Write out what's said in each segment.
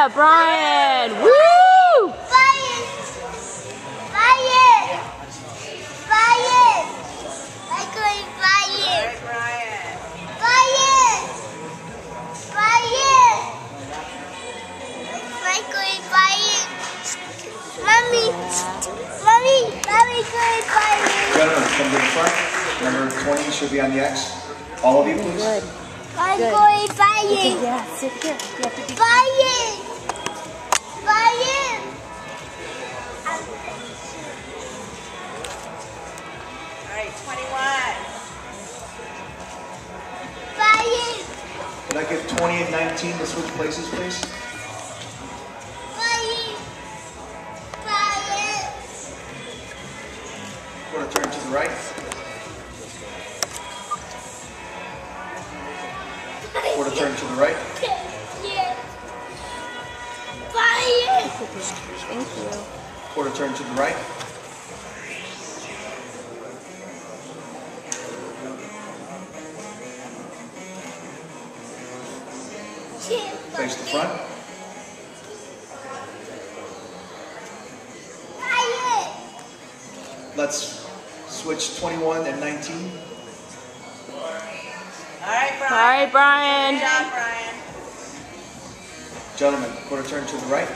Yeah, Brian. Woo! Brian! Brian! Brian! I'm going Brian! Brian. Brian! Brian! I'm going Brian! Mommy! Mommy! Mommy going Brian! Gentlemen, come to the front. Number 20 should be on the X. All of you, please. Good. I'm Good. going Brian! Yeah, sit here. You have to be. 21. Brian! Can I get 20 and 19 to switch places, please? Brian! Brian! Want to turn to the right? Want to turn to the right? Yeah. Brian! Thank you. Want to turn to the right? Face the front. Let's switch 21 and 19. All right, Brian. All right, Brian. Good job, Brian. Gentlemen, quarter turn to the right.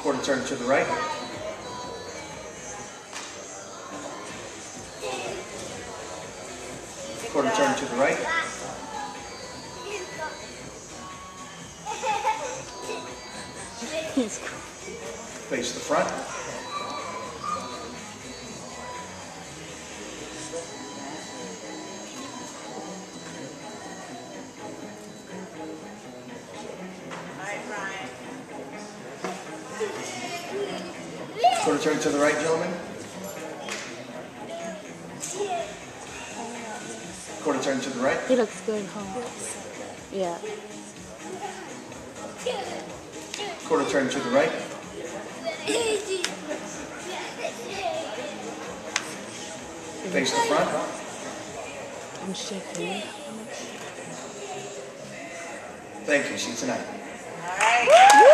Quarter turn to the right. Quarter turn to the right. Face the front. All right, Brian. Quarter turn to the right, gentlemen. Turn to the right. He looks good, huh? Yeah. Quarter turn to the right. Face the front. I'm shaking. Thank you. See you tonight. All right.